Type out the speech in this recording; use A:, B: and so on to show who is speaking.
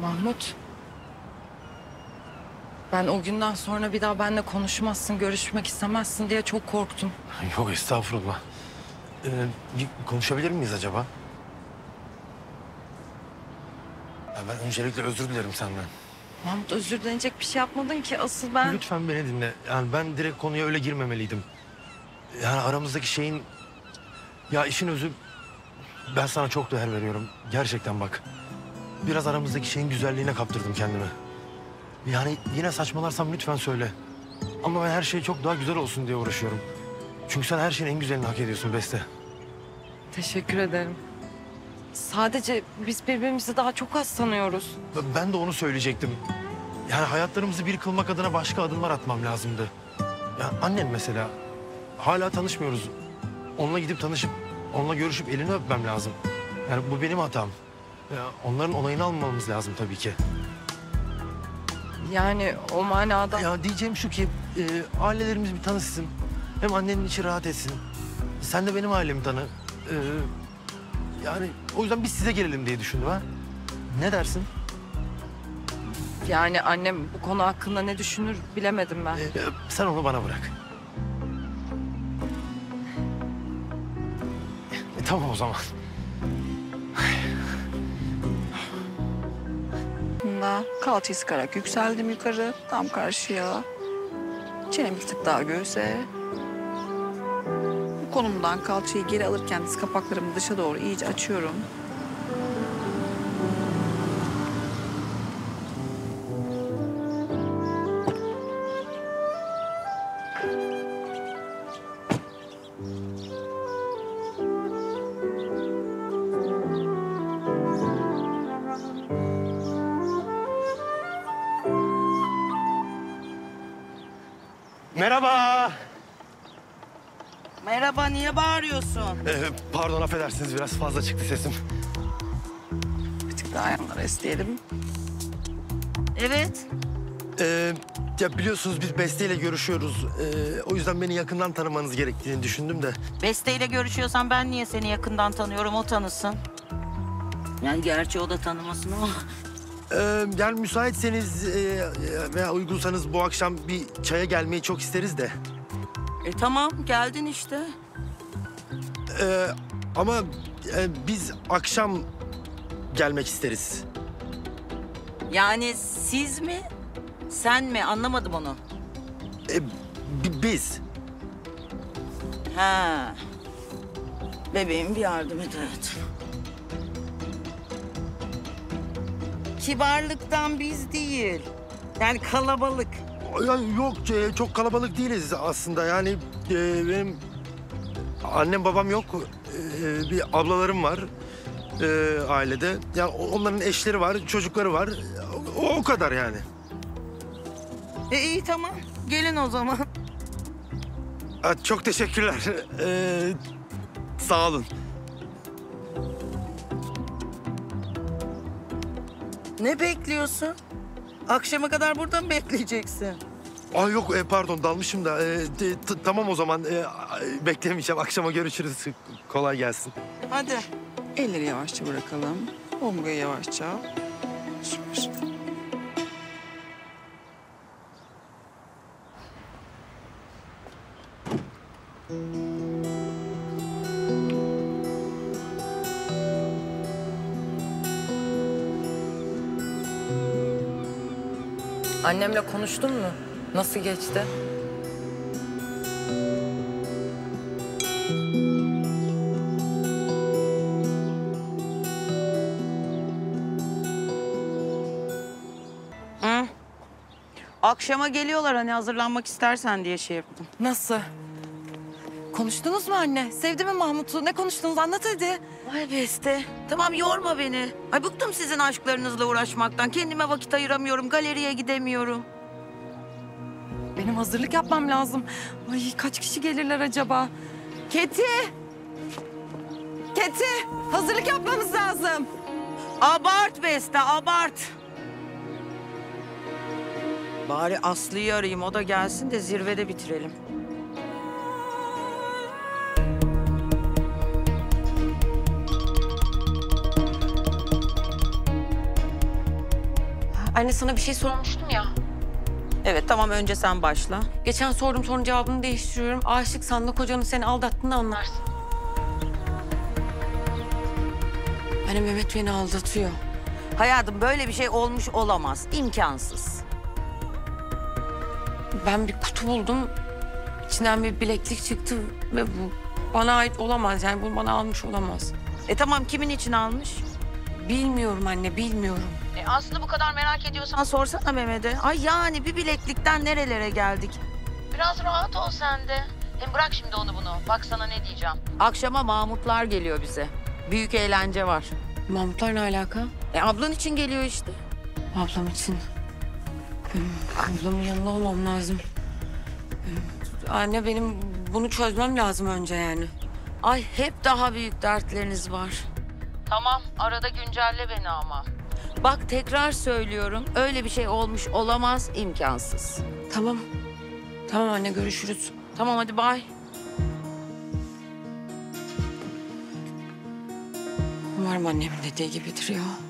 A: Mahmut. Ben o günden sonra bir daha benimle konuşmazsın, görüşmek istemezsin diye çok korktum.
B: Yok estağfurullah. Ee, bir konuşabilir miyiz acaba? Ya ben öncelikle özür dilerim senden.
A: Mahmut özür dilenecek bir şey yapmadın ki. Asıl ben...
B: Lütfen beni dinle. Yani ben direkt konuya öyle girmemeliydim. Yani aramızdaki şeyin... Ya işin özü... Ben sana çok değer veriyorum. Gerçekten bak. Biraz aramızdaki şeyin güzelliğine kaptırdım kendimi. Yani yine saçmalarsam lütfen söyle. Ama ben her şey çok daha güzel olsun diye uğraşıyorum. Çünkü sen her şeyin en güzelini hak ediyorsun Beste.
A: Teşekkür ederim. Sadece biz birbirimizi daha çok az tanıyoruz.
B: Ben de onu söyleyecektim. Yani hayatlarımızı bir kılmak adına başka adımlar atmam lazımdı. Ya annen mesela. Hala tanışmıyoruz. Onunla gidip tanışıp, onunla görüşüp elini öpmem lazım. Yani bu benim hatam. Ya onların onayını almamız lazım tabii ki.
A: Yani o manada...
B: Ya diyeceğim şu ki, e, ailelerimiz bir tanışsın. Hem annenin içi rahat etsin. Sen de benim ailemi tanı. E, yani o yüzden biz size gelelim diye düşündüm ha. Ne dersin?
A: Yani annem bu konu hakkında ne düşünür bilemedim ben.
B: E, sen onu bana bırak. E, tamam o zaman.
C: Bunda kalçayı sıkarak yükseldim yukarı, tam karşıya. Çenem bir tık daha göğse. Bu konumdan kalçayı geri alırken diz kapaklarımı dışa doğru iyice açıyorum.
B: Merhaba.
D: Merhaba, niye bağırıyorsun?
B: E, pardon affedersiniz biraz fazla çıktı sesim.
C: Bir tık daha yanlara esneyelim.
D: Evet.
B: E, ya biliyorsunuz biz Beste ile görüşüyoruz. E, o yüzden beni yakından tanımanız gerektiğini düşündüm de.
D: Beste ile görüşüyorsan ben niye seni yakından tanıyorum, o tanısın. Yani gerçi o da tanımasın ama.
B: Ee, yani müsaitseniz e, veya uygunsanız bu akşam bir çaya gelmeyi çok isteriz de.
D: E tamam, geldin işte.
B: Ee, ama e, biz akşam gelmek isteriz.
D: Yani siz mi, sen mi? Anlamadım onu.
B: Bi- biz.
D: Ha. Bebeğim bir yardım et hayatım. Kibarlıktan biz değil. Yani kalabalık.
B: Yani yok e, çok kalabalık değiliz aslında yani e, benim annem babam yok. E, bir ablalarım var e, ailede. Yani onların eşleri var, çocukları var. O, o kadar yani.
D: E iyi tamam. Gelin o zaman.
B: Ha, Çok teşekkürler. Ee, sağ olun.
D: Ne bekliyorsun? Akşama kadar burada mı bekleyeceksin?
B: Ay yok e, pardon dalmışım da. E, t- tamam o zaman e, beklemeyeceğim. Akşama görüşürüz. Kolay gelsin.
D: Hadi.
C: Elleri yavaşça bırakalım. Omurgayı yavaşça. Süper.
A: Annemle konuştun mu? Nasıl geçti?
D: Akşama geliyorlar hani hazırlanmak istersen diye şey yaptım.
A: Nasıl? Konuştunuz mu anne? Sevdi mi Mahmut'u? Ne konuştunuz? Anlat hadi.
D: Ay Beste. Tamam yorma beni. Ay bıktım sizin aşklarınızla uğraşmaktan. Kendime vakit ayıramıyorum. Galeriye gidemiyorum.
A: Benim hazırlık yapmam lazım. Ay kaç kişi gelirler acaba? Keti! Keti! Hazırlık yapmamız lazım.
D: Abart Beste abart. Bari Aslı'yı arayayım o da gelsin de zirvede bitirelim.
E: Anne sana bir şey sormuştum ya.
D: Evet tamam önce sen başla.
E: Geçen sordum sorunun cevabını değiştiriyorum. Aşıksan da kocanın seni aldattığını anlarsın. Anne Mehmet beni aldatıyor.
D: Hayatım böyle bir şey olmuş olamaz. İmkansız.
E: Ben bir kutu buldum. İçinden bir bileklik çıktı ve bu bana ait olamaz. Yani bunu bana almış olamaz.
D: E tamam kimin için almış?
E: Bilmiyorum anne, bilmiyorum.
D: E aslında bu kadar merak ediyorsan sorsana Mehmet'e. Ay yani bir bileklikten nerelere geldik?
F: Biraz rahat ol sen de. Hem bırak şimdi onu bunu. Bak sana ne diyeceğim.
D: Akşama Mahmutlar geliyor bize. Büyük eğlence var.
E: Mahmutlar ne alaka?
D: E ablan için geliyor işte.
E: Ablam için. Benim ablamın yanında olmam lazım. Anne benim bunu çözmem lazım önce yani.
D: Ay hep daha büyük dertleriniz var.
F: Tamam arada güncelle beni ama.
D: Bak tekrar söylüyorum. Öyle bir şey olmuş olamaz, imkansız.
E: Tamam. Tamam anne görüşürüz.
D: Tamam hadi bay.
E: Umarım annemin dediği gibidir ya.